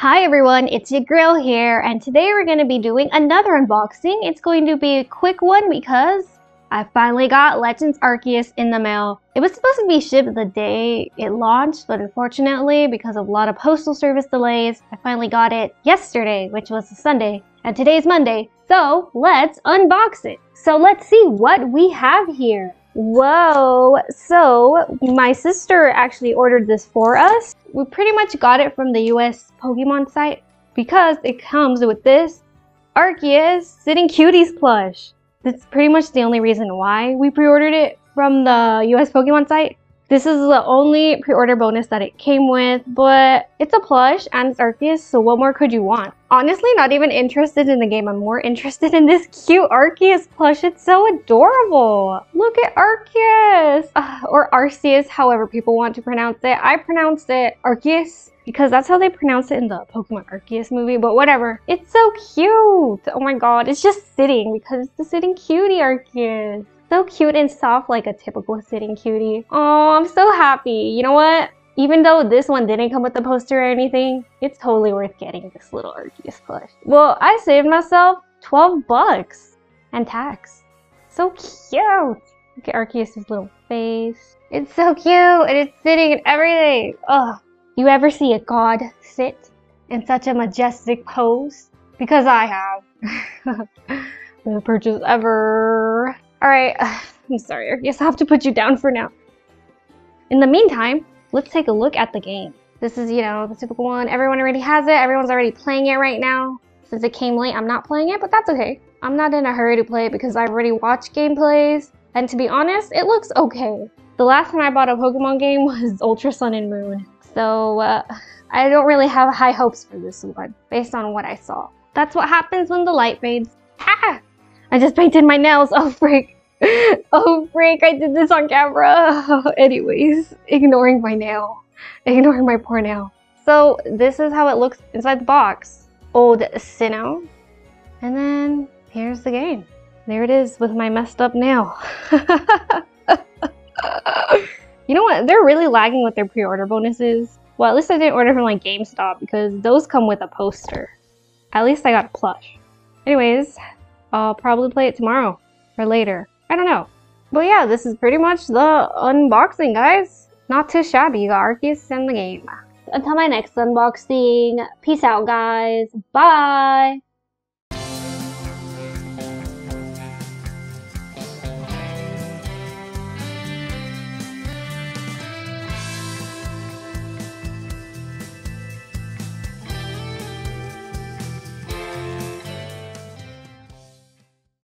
Hi everyone, it's your girl here, and today we're going to be doing another unboxing. It's going to be a quick one because I finally got Legends Arceus in the mail. It was supposed to be shipped the day it launched, but unfortunately, because of a lot of postal service delays, I finally got it yesterday, which was a Sunday, and today's Monday. So let's unbox it. So let's see what we have here. Whoa, so my sister actually ordered this for us. We pretty much got it from the US Pokemon site because it comes with this Arceus Sitting Cuties plush. That's pretty much the only reason why we pre-ordered it from the US Pokemon site. This is the only pre-order bonus that it came with, but it's a plush and it's Arceus, so what more could you want? Honestly, not even interested in the game. I'm more interested in this cute Arceus plush. It's so adorable. Look at Arceus, uh, or Arceus, however people want to pronounce it. I pronounced it Arceus because that's how they pronounce it in the Pokemon Arceus movie, but whatever. It's so cute. Oh my god, it's just sitting because it's the sitting cutie Arceus. So cute and soft like a typical sitting cutie. Oh, I'm so happy. You know what? Even though this one didn't come with the poster or anything, it's totally worth getting this little Arceus plush. Well, I saved myself 12 bucks and tax. So cute. Look at Arceus' little face. It's so cute and it's sitting and everything. Oh, you ever see a god sit in such a majestic pose? Because I have. the purchase ever. Alright, I'm sorry, I guess I'll have to put you down for now. In the meantime, let's take a look at the game. This is, you know, the typical one. Everyone already has it. Everyone's already playing it right now. Since it came late, I'm not playing it, but that's okay. I'm not in a hurry to play it because I've already watched gameplays. And to be honest, it looks okay. The last time I bought a Pokemon game was Ultra Sun and Moon. So, uh, I don't really have high hopes for this one, based on what I saw. That's what happens when the light fades. I just painted my nails. Oh, freak. Oh, freak. I did this on camera. Anyways, ignoring my nail. Ignoring my poor nail. So this is how it looks inside the box. Old Sinnoh. And then here's the game. There it is with my messed up nail. you know what? They're really lagging with their pre-order bonuses. Well, at least I didn't order from like GameStop because those come with a poster. At least I got a plush. Anyways, I'll probably play it tomorrow or later. I don't know. But yeah, this is pretty much the unboxing, guys. Not too shabby. You got Arceus in the game. Until my next unboxing, peace out, guys. Bye!